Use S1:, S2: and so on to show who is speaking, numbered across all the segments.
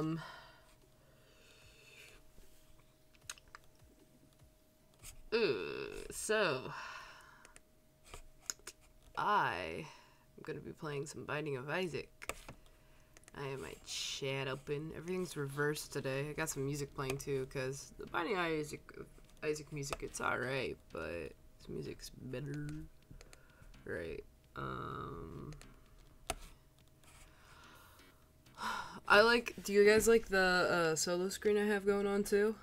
S1: Um. Ooh, so I am gonna be playing some Binding of Isaac. I have my chat open. Everything's reversed today. I got some music playing too, cause the Binding of Isaac, Isaac music, it's alright, but this music's better. Right. Um. I like. Do you guys like the uh, solo screen I have going on too?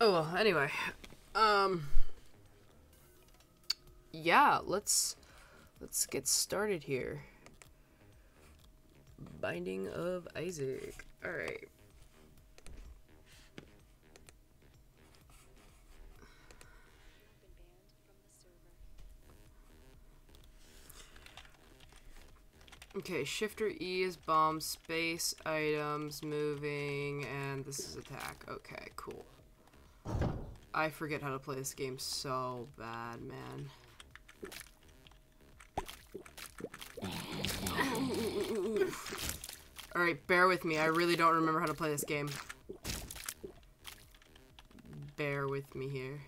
S1: Oh well. Anyway, um. Yeah, let's let's get started here. Binding of Isaac. All right. Okay, shifter E is bomb, space, items, moving, and this is attack. Okay, cool. I forget how to play this game so bad, man. Alright, bear with me. I really don't remember how to play this game. Bear with me here.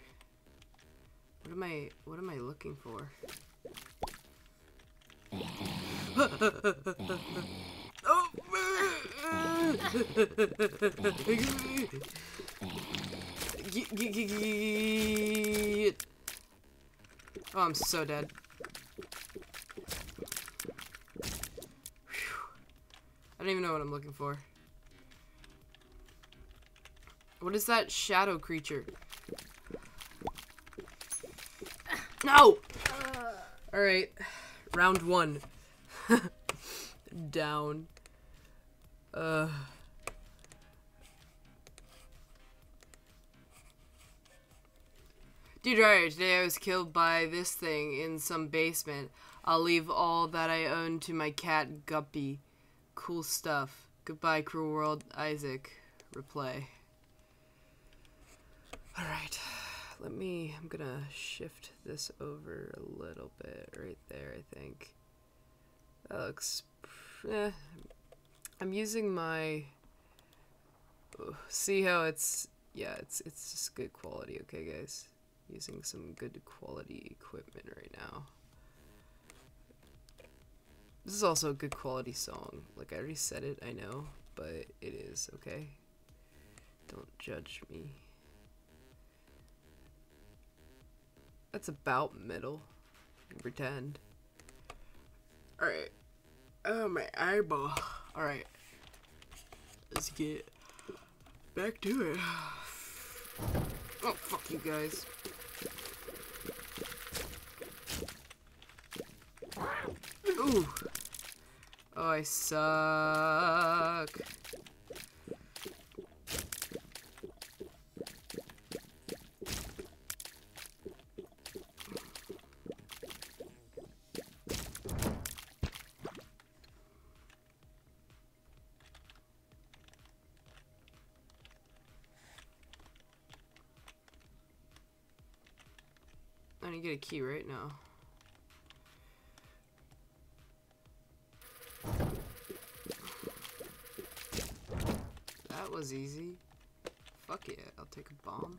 S1: What am I what am I looking for? Oh, I'm so dead. I don't even know what I'm looking for. What is that shadow creature? No! Alright. Round one. Down. Uh. Dude, right, today I was killed by this thing in some basement. I'll leave all that I own to my cat Guppy. Cool stuff. Goodbye, cruel world. Isaac. Replay. Alright. Let me... I'm gonna shift this over a little bit. Right there, I think. That looks... Eh. I'm using my... See how it's... Yeah, it's, it's just good quality, okay, guys? using some good quality equipment right now. This is also a good quality song. Like, I already said it, I know, but it is, okay? Don't judge me. That's about middle. Pretend. Alright. Oh, my eyeball. Alright. Let's get back to it. Oh, fuck you guys. Ooh. Oh, I suck. Key right now. That was easy. Fuck yeah, I'll take a bomb.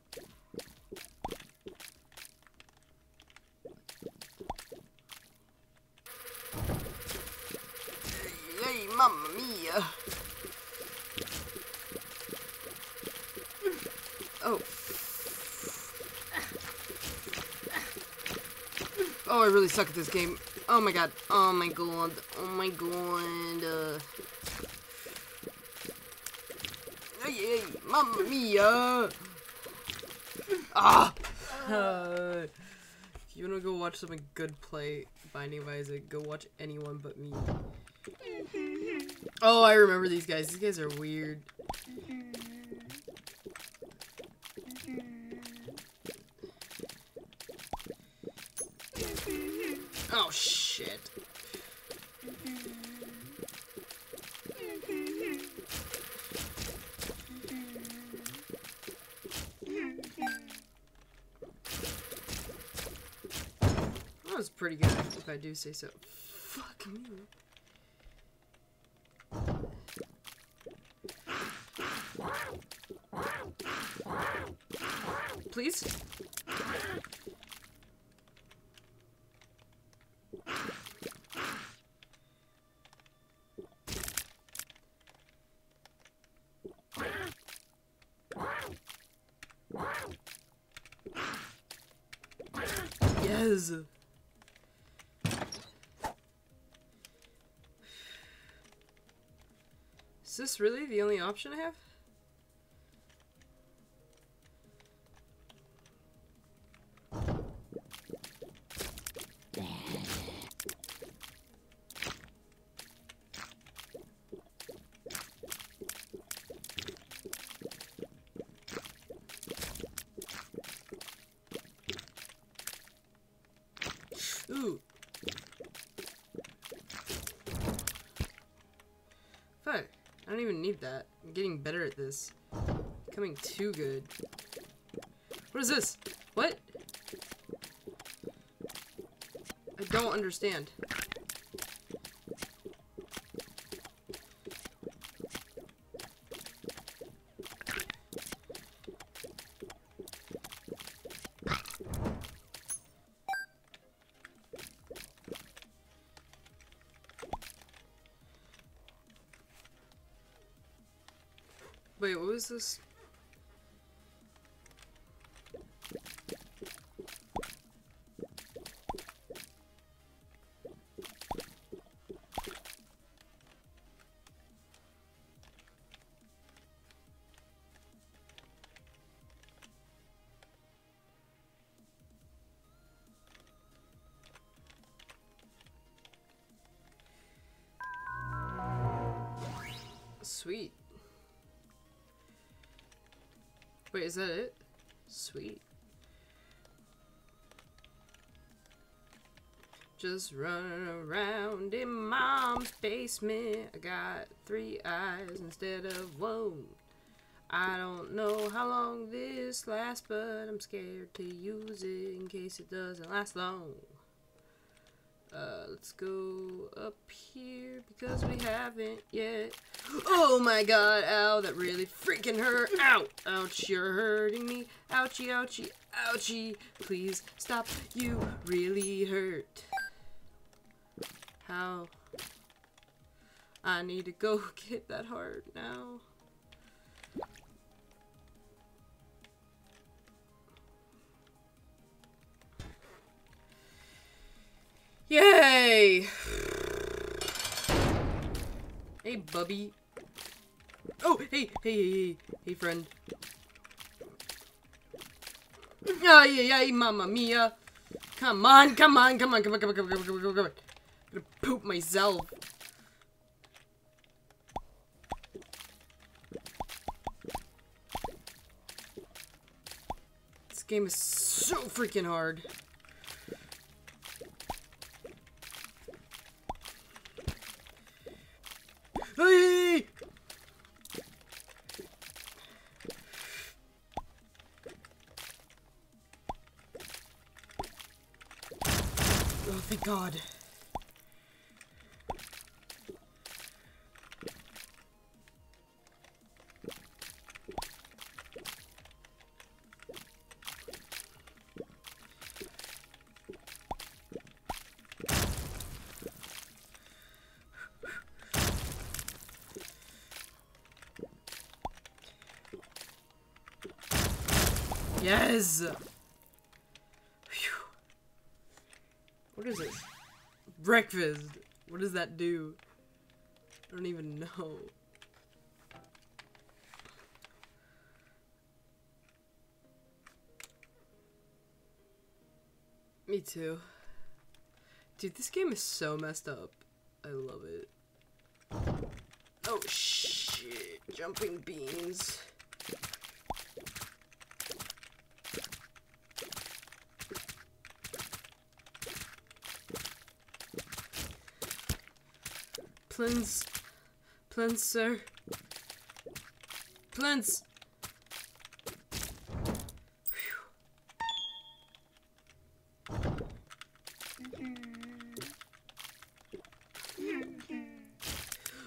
S1: Hey, mamma mia! Oh. Oh, I really suck at this game. Oh my god. Oh my god. Oh my god. Uh. Hey, hey, mamma mia! Ah! Uh, if you wanna go watch some good play Binding of Isaac, go watch anyone but me. Oh, I remember these guys. These guys are weird. Oh, shit. That was pretty good, if I do say so. Fuck me. Please? Yes. Is this really the only option I have? Ooh. Fuck. I don't even need that. I'm getting better at this. Becoming too good. What is this? What? I don't understand. This? Sweet. Wait, is that it? Sweet. Just running around in mom's basement. I got three eyes instead of one. I don't know how long this lasts, but I'm scared to use it in case it doesn't last long. Uh, let's go up here because we haven't yet. Oh my god, ow, that really freaking hurt. Ow, ouch, you're hurting me. Ouchie, ouchie, ouchie. Please stop, you really hurt. How? I need to go get that heart now. Yay! Hey, Bubby. Oh, hey, hey, hey, hey, hey, friend. Ay, ay, ay, mamma mia. Come on, come on, come on, come on, come on, come on, come on, come on, come on. I'm gonna poop myself. This game is so freaking hard. God. Yes! Is it? Breakfast! What does that do? I don't even know. Me too. Dude, this game is so messed up. I love it. Oh shit. Jumping beans. Plins. Plins, sir. Plins!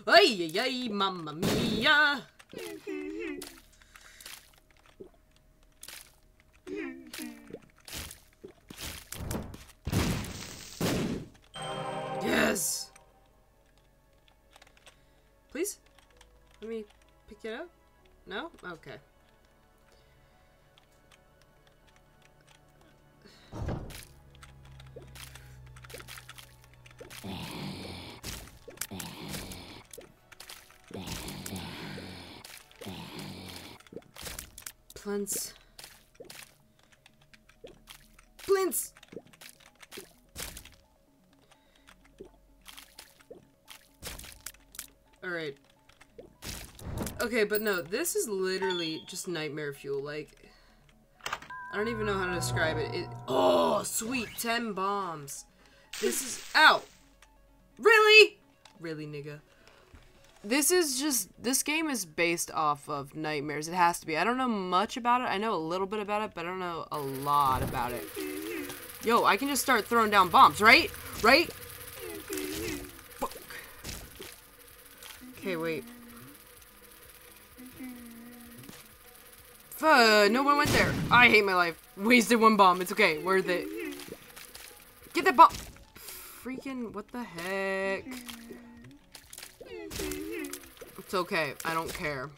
S1: Ay, ay, ay, mamma mia! Plants. Plants! Alright. Okay, but no, this is literally just nightmare fuel. Like, I don't even know how to describe it. it oh, sweet, 10 bombs. This is, ow. Really? Really, nigga. This is just, this game is based off of nightmares. It has to be. I don't know much about it. I know a little bit about it, but I don't know a lot about it. Yo, I can just start throwing down bombs, right? Right? Fuck. Okay, wait. Fuh, no one went there. I hate my life. Wasted one bomb. It's okay. Worth it. Get that bomb. Freaking, what the heck? It's okay. I don't care.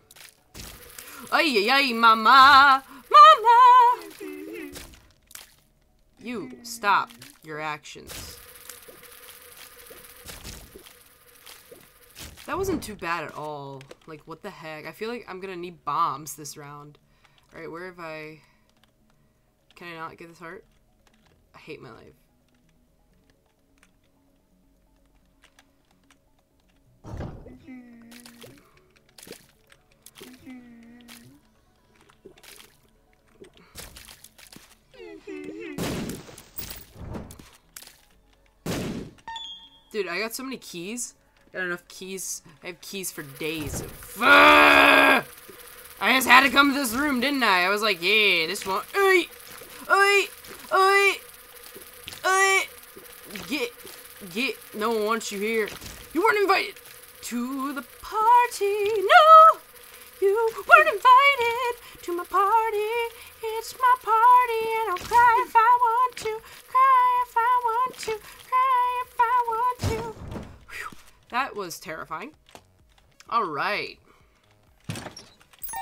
S1: Ay, ay, ay, mama. Mama. You, stop your actions. That wasn't too bad at all. Like, what the heck? I feel like I'm gonna need bombs this round. Alright, where have I... Can I not get this heart? I hate my life. Dude, I got so many keys. I got enough keys. I have keys for days. I just had to come to this room, didn't I? I was like, yeah, this one. Oi! Oi! Oi! Oi! Get, get. No one wants you here. You weren't invited to the party. No! You weren't invited to my party. It's my party, and I'll cry if I want That was terrifying. All right.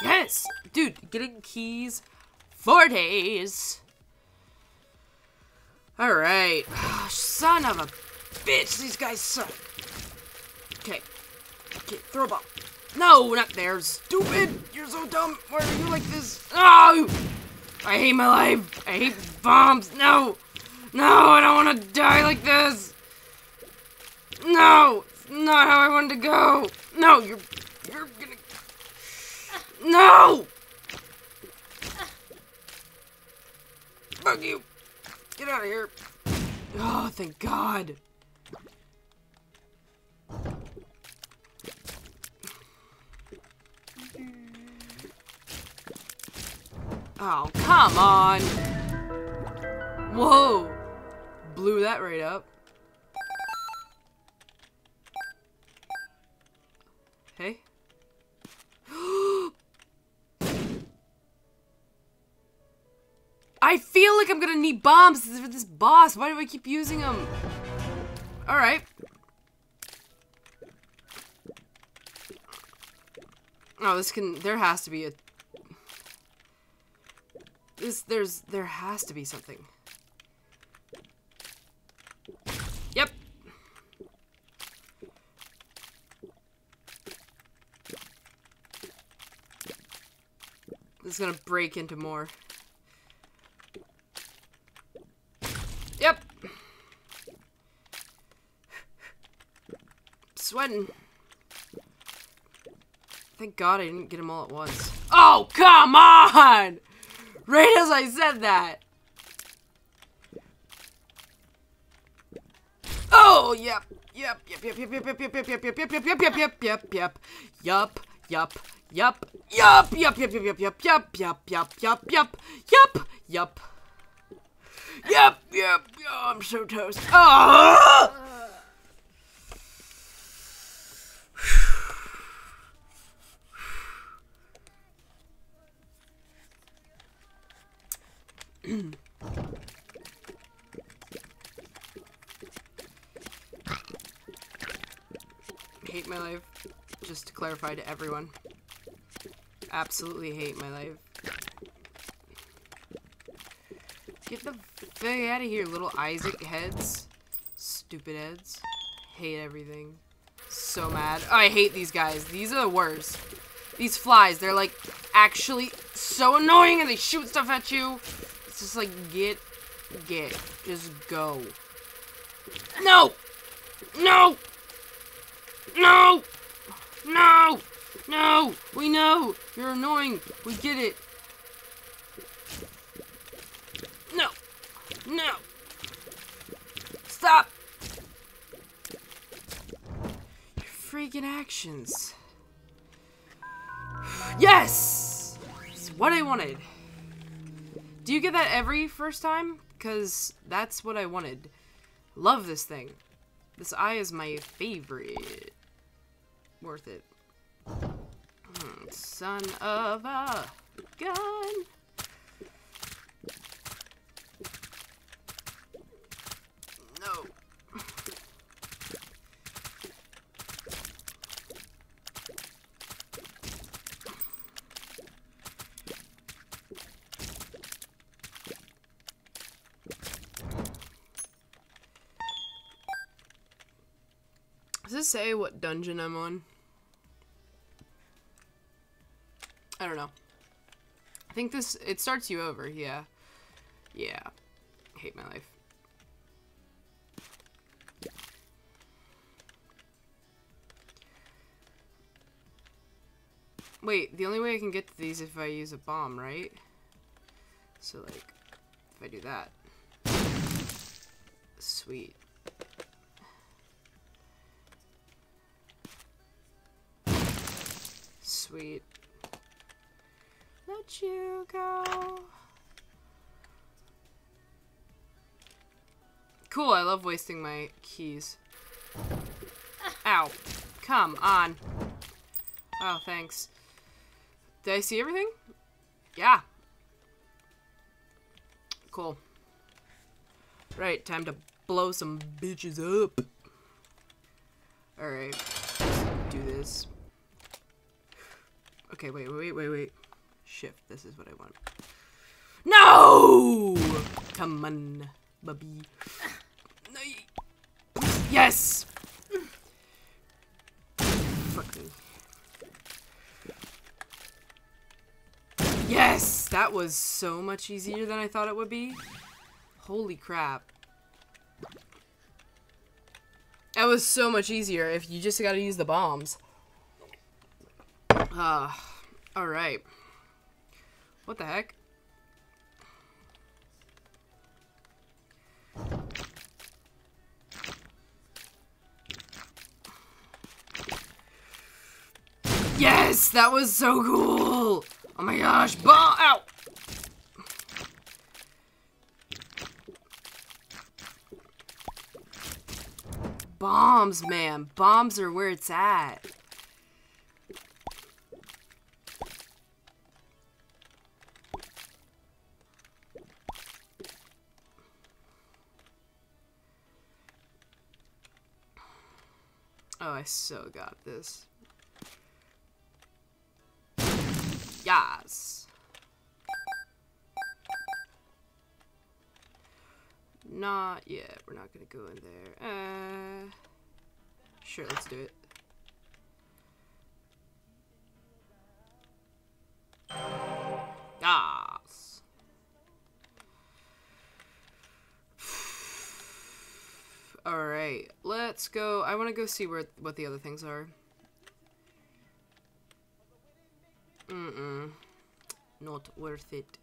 S1: Yes! Dude, getting keys for days. Alright. Son of a bitch, these guys suck. Okay. Okay, throw a bomb. No, not there. Stupid! You're so dumb. Why are you like this? Oh! I hate my life. I hate bombs. No! No, I don't want to die like this. No! Not how I wanted to go. No, you're... You're gonna... No! Fuck you! Get out of here! Oh, thank God! Oh, come on! Whoa! Blew that right up. Hey? I feel like I'm gonna need bombs for this boss. Why do I keep using them? Alright. Oh, this can, there has to be a, this, there's, there has to be something. Yep. Is gonna break into more. Yep. Sweating. Thank God I didn't get them all at once. Oh, come on! Right as I said that. Oh, yep. Yep, yep, yep, yep, yep, yep, yep, yep, yep, yep, yep, yep, yep, yep, yep, yep, yep. Yup, Yup, yup, yup, yup, yup, yup, yup, yup, yup, yup, yup, yup, yup. Yup, yup, oh, I'm so toast. Oh! hate my life, just to clarify to everyone. Absolutely hate my life. Get the fuck out of here, little Isaac heads. Stupid heads. Hate everything. So mad. Oh, I hate these guys. These are the worst. These flies, they're like actually so annoying and they shoot stuff at you. It's just like, get, get, just go. No! No! No! No! No! We know! You're annoying! We get it! No! No! Stop! Your freaking actions. Yes! It's what I wanted. Do you get that every first time? Because that's what I wanted. Love this thing. This eye is my favorite. Worth it. Son of a gun. No. Does it say what dungeon I'm on? I think this, it starts you over, yeah. Yeah. Hate my life. Wait, the only way I can get to these if I use a bomb, right? So, like, if I do that. Sweet. Sweet. You go. Cool, I love wasting my keys. Ow. Come on. Oh, thanks. Did I see everything? Yeah. Cool. Right, time to blow some bitches up. Alright. Do this. Okay, wait, wait, wait, wait. Shift. This is what I want. No! Come on, bubby. Yes! Yes! That was so much easier than I thought it would be. Holy crap. That was so much easier if you just gotta use the bombs. Ah, uh, alright. What the heck? Yes! That was so cool! Oh my gosh! Bomb! Ow! Bombs, man. Bombs are where it's at. I so got this. Yes. Not yet. We're not gonna go in there. Uh, sure, let's do it. Yes. All right, let's go. I want to go see where what the other things are. Mm-mm. Not worth it.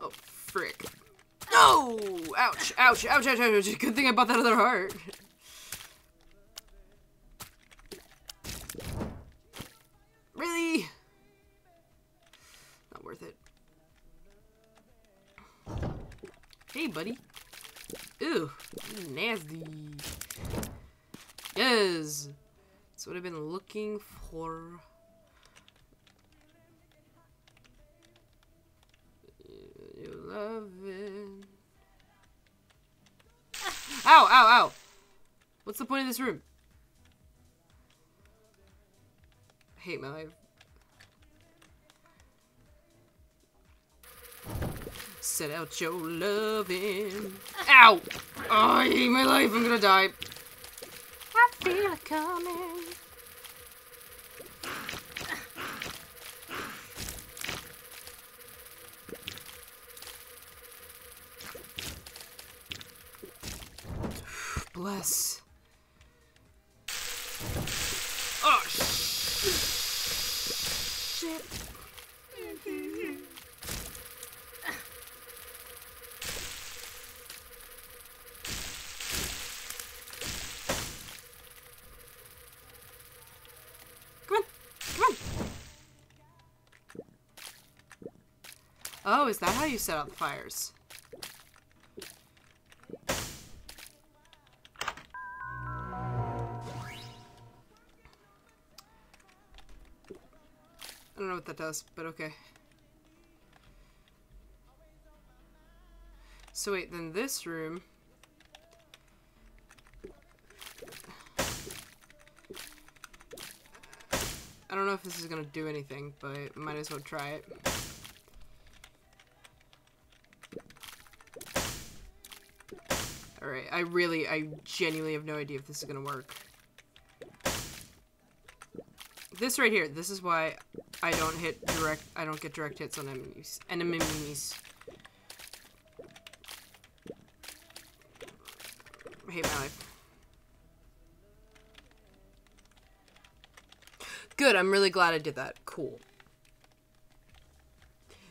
S1: Oh, frick. No! Ouch, ouch, ouch, ouch, ouch. Good thing I bought that other heart. Really? Not worth it. Hey, buddy. Nasty. Yes. That's what I've been looking for. You love it. Ow, ow, ow. What's the point of this room? I hate my life. Set out your loving. Ow! Oh, I hate my life. I'm gonna die. I feel it coming. Bless. Oh, shit. Come on. Come on. Oh, is that how you set out the fires? I don't know what that does, but okay. So wait, then this room... I don't know if this is gonna do anything, but might as well try it. Alright, I really, I genuinely have no idea if this is gonna work. This right here, this is why I don't hit direct, I don't get direct hits on enemies. Enemies. I hate my life. Good, I'm really glad I did that. Cool.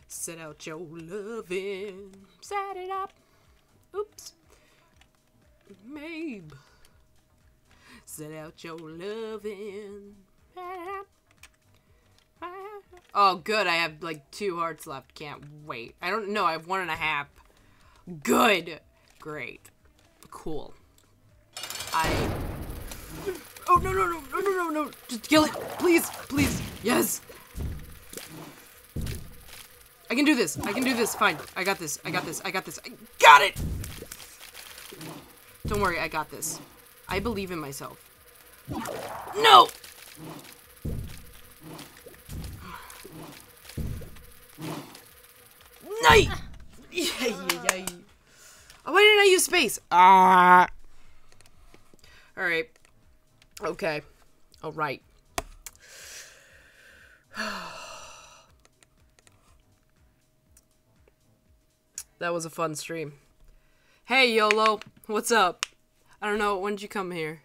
S1: Set out your loving. Set it up. Oops. Mabe. Set out your loving. Oh, good. I have like two hearts left. Can't wait. I don't know. I have one and a half. Good. Great. Cool. I. Oh no no no no no no no! Just kill it, please, please. Yes. I can do this. I can do this. Fine. I got this. I got this. I got this. I got it. Don't worry. I got this. I believe in myself. No. Night. Yay, why didn't I use space? Ah. All right. Okay. All right. that was a fun stream. Hey, YOLO. What's up? I don't know. When did you come here?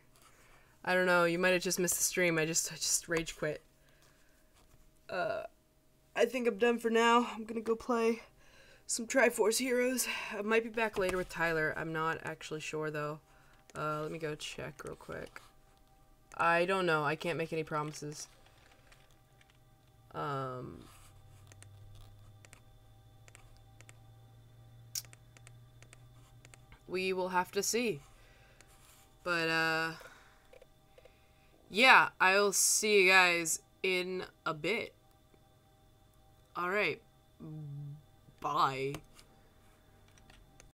S1: I don't know. You might have just missed the stream. I just I just rage quit. Uh, I think I'm done for now. I'm gonna go play some Triforce Heroes. I might be back later with Tyler. I'm not actually sure though. Uh, let me go check real quick. I don't know. I can't make any promises. Um. We will have to see. But, uh. Yeah, I'll see you guys in a bit. Alright. Bye.